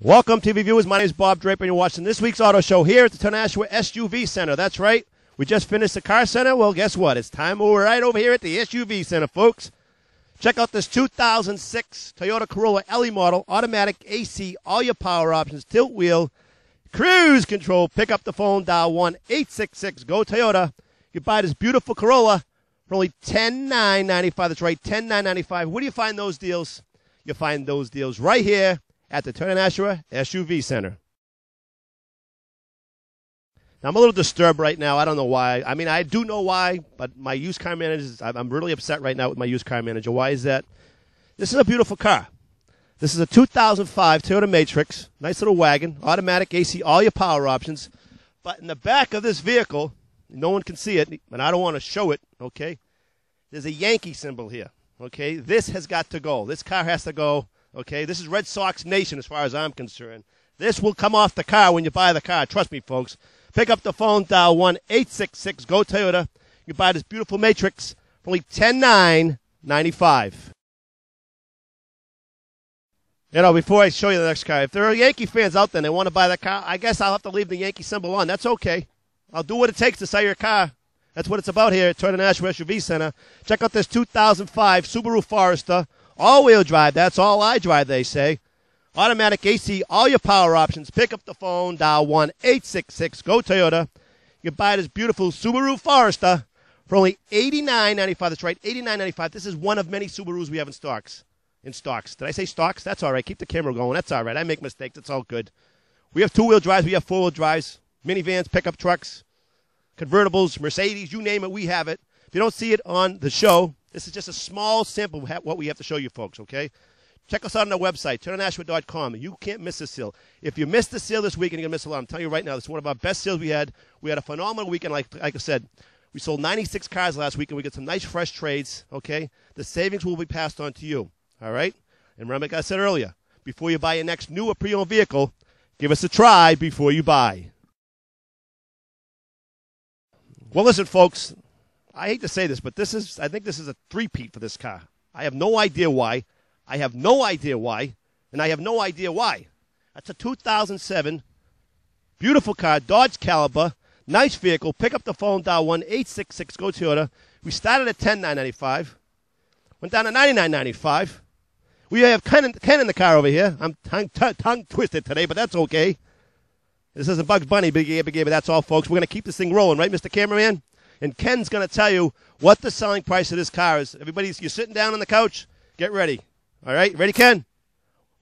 Welcome, TV viewers. My name is Bob Draper, and you're watching this week's auto show here at the Tonashua SUV Center. That's right. We just finished the car center. Well, guess what? It's time we're right over here at the SUV Center, folks. Check out this 2006 Toyota Corolla LE model, automatic AC, all your power options, tilt wheel, cruise control. Pick up the phone, dial 1 866 GO Toyota. You buy this beautiful Corolla for only 10,995. That's right, 10,995. Where do you find those deals? You find those deals right here at the Toyota Nashua SUV Center. Now, I'm a little disturbed right now. I don't know why. I mean, I do know why, but my used car manager, I'm really upset right now with my used car manager. Why is that? This is a beautiful car. This is a 2005 Toyota Matrix, nice little wagon, automatic AC, all your power options. But in the back of this vehicle, no one can see it, and I don't want to show it, okay? There's a Yankee symbol here, okay? This has got to go. This car has to go, okay? This is Red Sox Nation as far as I'm concerned. This will come off the car when you buy the car. Trust me, folks. Pick up the phone, dial 1 866 GO Toyota. You buy this beautiful Matrix for only 10,995. You know, before I show you the next car, if there are Yankee fans out there and they want to buy that car, I guess I'll have to leave the Yankee symbol on. That's okay. I'll do what it takes to sell your car. That's what it's about here at Toyota Nashua SUV Center. Check out this 2005 Subaru Forester, all-wheel drive. That's all I drive, they say. Automatic AC, all your power options. Pick up the phone, dial 1 866 GO Toyota. You can buy this beautiful Subaru Forester for only $89.95. That's right, $89.95. This is one of many Subarus we have in stocks. In stocks. Did I say stocks? That's all right. Keep the camera going. That's all right. I make mistakes. It's all good. We have two wheel drives. We have four wheel drives, minivans, pickup trucks, convertibles, Mercedes, you name it, we have it. If you don't see it on the show, this is just a small sample of what we have to show you folks, okay? Check us out on our website, turnernashua.com. You can't miss this sale. If you missed the sale this weekend, you're going to miss a lot. I'm telling you right now, this is one of our best sales we had. We had a phenomenal weekend, like, like I said. We sold 96 cars last week, and we got some nice fresh trades, okay? The savings will be passed on to you, all right? And remember, like I said earlier, before you buy your next new or pre-owned vehicle, give us a try before you buy. Well, listen, folks, I hate to say this, but this is, I think this is a three-peat for this car. I have no idea why. I have no idea why, and I have no idea why. That's a 2007 beautiful car, Dodge Caliber, nice vehicle. Pick up the phone, dial 1 866 GO Toyota. We started at 10995 went down to 9995 We have Ken in, Ken in the car over here. I'm tongue, tongue, tongue twisted today, but that's okay. This isn't Bugs Bunny, Biggie, Biggie, but that's all, folks. We're going to keep this thing rolling, right, Mr. Cameraman? And Ken's going to tell you what the selling price of this car is. Everybody, you're sitting down on the couch. Get ready. All right, ready, Ken?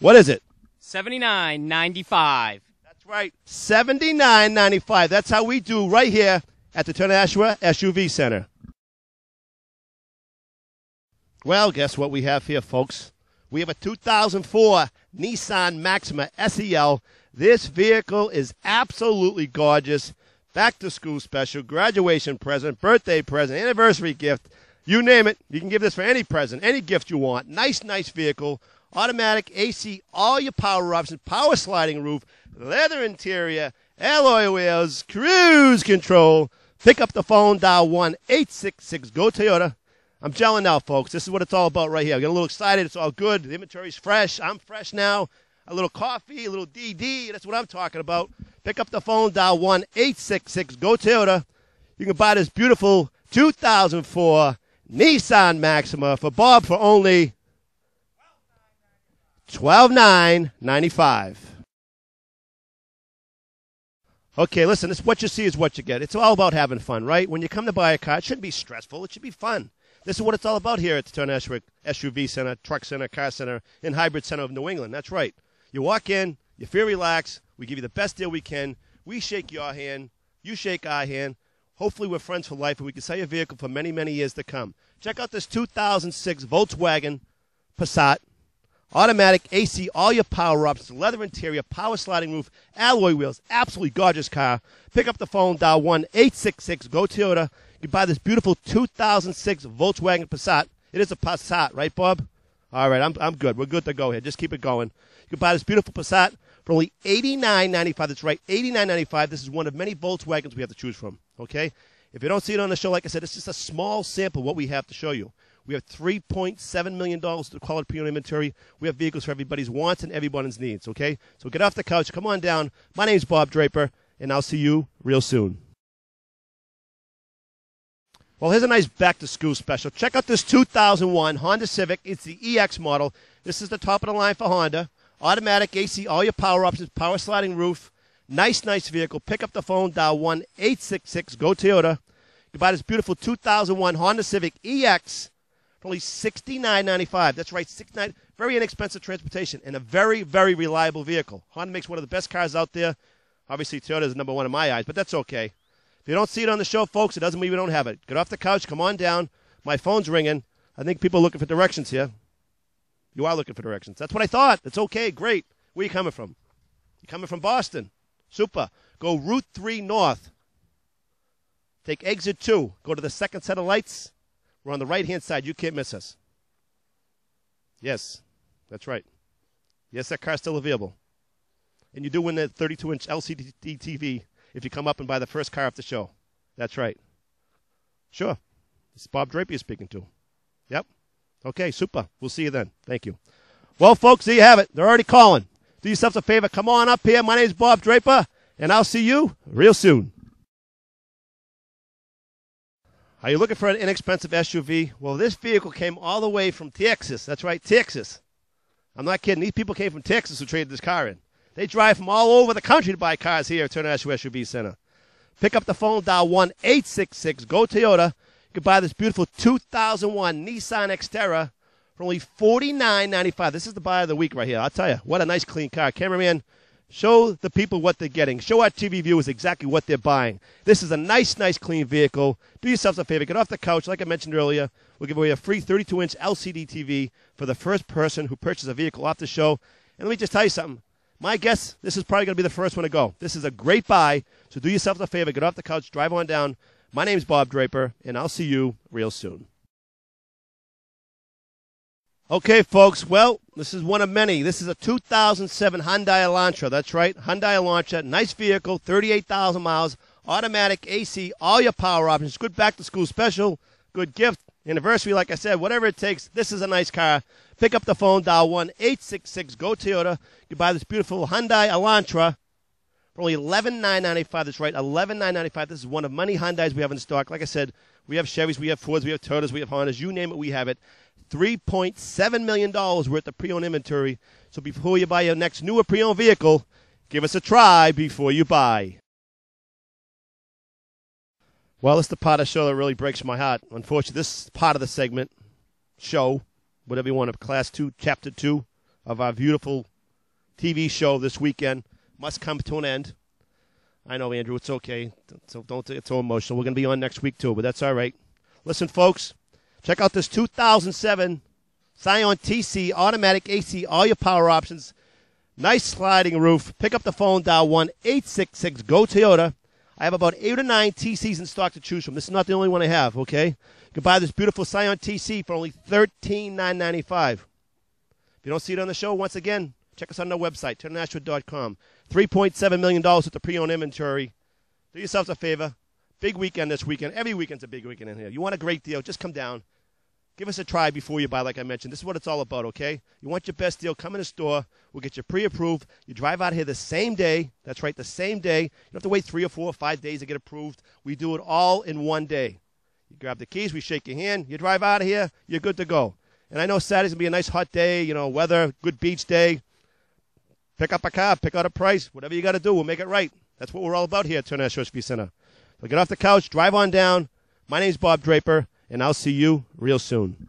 What is it? Seventy nine ninety five. That's right, seventy nine ninety five. That's how we do right here at the Turner SUV Center. Well, guess what we have here, folks? We have a 2004 Nissan Maxima SEL. This vehicle is absolutely gorgeous. Back to school special, graduation present, birthday present, anniversary gift. You name it. You can give this for any present, any gift you want. Nice, nice vehicle. Automatic AC, all your power options, power sliding roof, leather interior, alloy wheels, cruise control. Pick up the phone, dial 1 866 GO Toyota. I'm gelling now, folks. This is what it's all about right here. I'm getting a little excited. It's all good. The inventory's fresh. I'm fresh now. A little coffee, a little DD. That's what I'm talking about. Pick up the phone, dial 1 866 GO Toyota. You can buy this beautiful 2004 Nissan Maxima for Bob for only twelve nine ninety five. Okay, listen, this what you see is what you get. It's all about having fun, right? When you come to buy a car, it shouldn't be stressful. It should be fun. This is what it's all about here at the Toyota Nashua SUV Center, Truck Center, Car Center, and Hybrid Center of New England. That's right. You walk in, you feel relaxed. We give you the best deal we can. We shake your hand, you shake our hand. Hopefully, we're friends for life and we can sell your vehicle for many, many years to come. Check out this 2006 Volkswagen Passat. Automatic AC, all your power ups, leather interior, power sliding roof, alloy wheels. Absolutely gorgeous car. Pick up the phone, dial 1 866 GO Toyota. You buy this beautiful 2006 Volkswagen Passat. It is a Passat, right, Bob? All right, I'm, I'm good. We're good to go here. Just keep it going. You can buy this beautiful Passat for only $89.95. That's right, $89.95. This is one of many Volkswagens we have to choose from. Okay? If you don't see it on the show, like I said, it's just a small sample of what we have to show you. We have $3.7 million to quality pre-owned inventory. We have vehicles for everybody's wants and everybody's needs, okay? So get off the couch, come on down. My name's Bob Draper, and I'll see you real soon. Well, here's a nice back to school special. Check out this 2001 Honda Civic. It's the EX model. This is the top of the line for Honda. Automatic AC, all your power options, power sliding roof. Nice, nice vehicle. Pick up the phone, dial 1 866 GO Toyota. You buy this beautiful 2001 Honda Civic EX for only $69.95. That's right, 69 Very inexpensive transportation and a very, very reliable vehicle. Honda makes one of the best cars out there. Obviously, Toyota is number one in my eyes, but that's okay. If you don't see it on the show, folks, it doesn't mean we don't have it. Get off the couch, come on down. My phone's ringing. I think people are looking for directions here. You are looking for directions. That's what I thought. It's okay, great. Where you coming from? You coming from Boston? Super. Go Route 3 North. Take exit 2. Go to the second set of lights. We're on the right hand side. You can't miss us. Yes, that's right. Yes, that car's still available. And you do win that 32 inch LCD TV if you come up and buy the first car off the show. That's right. Sure. It's Bob Draper speaking to. Yep. Okay, super. We'll see you then. Thank you. Well, folks, there you have it. They're already calling. Do yourselves a favor. Come on up here. My name's Bob Draper, and I'll see you real soon. Are you looking for an inexpensive SUV? Well, this vehicle came all the way from Texas. That's right, Texas. I'm not kidding. These people came from Texas who traded this car in. They drive from all over the country to buy cars here at International SUV Center. Pick up the phone, dial 1 866 GO Toyota. Can buy this beautiful 2001 Nissan Xterra for only $49.95. This is the buy of the week right here. I'll tell you, what a nice clean car. Cameraman, show the people what they're getting. Show our TV viewers exactly what they're buying. This is a nice, nice, clean vehicle. Do yourselves a favor. Get off the couch. Like I mentioned earlier, we'll give away a free 32 inch LCD TV for the first person who purchases a vehicle off the show. And let me just tell you something. My guess, this is probably going to be the first one to go. This is a great buy, so do yourself a favor. Get off the couch, drive on down. My name's Bob Draper, and I'll see you real soon. Okay, folks. Well, this is one of many. This is a 2007 Hyundai Elantra. That's right, Hyundai Elantra. Nice vehicle, 38,000 miles, automatic AC, all your power options. Good back to school special, good gift, anniversary. Like I said, whatever it takes. This is a nice car. Pick up the phone, dial 1 866 GO Toyota. You buy this beautiful Hyundai Elantra for only 11,995. That's right, 11,995. This is one of many Hyundais we have in stock. Like I said, we have Chevys, we have Fords, we have Toyotas, we have Hondas. You name it, we have it. $3.7 million worth of pre owned inventory. So before you buy your next newer pre owned vehicle, give us a try before you buy. Well, it's the part of the show that really breaks my heart. Unfortunately, this part of the segment, show, whatever you want to, class two, chapter two of our beautiful TV show this weekend must come to an end. I know, Andrew, it's okay. So don't get so emotional. We're going to be on next week too, but that's all right. Listen, folks, check out this 2007 Scion TC automatic AC, all your power options. Nice sliding roof. Pick up the phone, dial 1 866 GO Toyota. I have about eight or nine TCs in stock to choose from. This is not the only one I have, okay? You can buy this beautiful Scion TC for only 13,995. If you don't see it on the show, once again, check us out on our website, turnashwood.com. $3.7 million with the pre owned inventory. Do yourselves a favor. Big weekend this weekend. Every weekend's a big weekend in here. You want a great deal, just come down. Give us a try before you buy, like I mentioned. This is what it's all about, okay? You want your best deal, come in the store. We'll get you pre approved. You drive out here the same day. That's right, the same day. You don't have to wait three or four or five days to get approved. We do it all in one day. You grab the keys, we shake your hand, you drive out of here, you're good to go. And I know Saturday's going to be a nice hot day, you know, weather, good beach day. Pick up a car, pick out a price, whatever you got to do, we'll make it right. That's what we're all about here at Turner SUV Center. So get off the couch, drive on down. My name's Bob Draper, and I'll see you real soon.